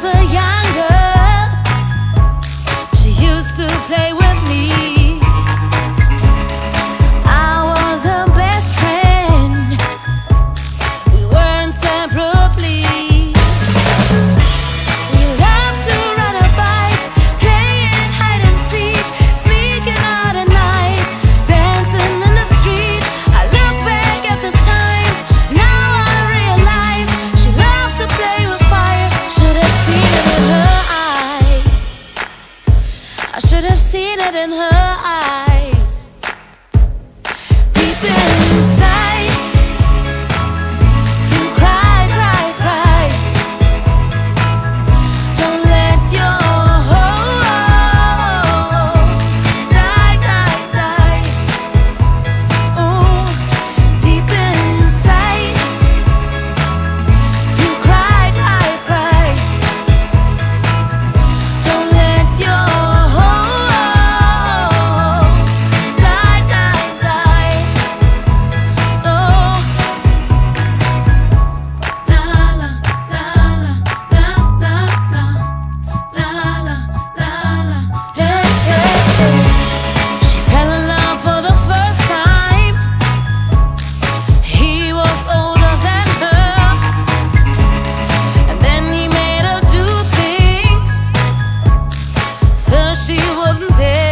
这样 I should have seen it in her eyes she wouldn't dare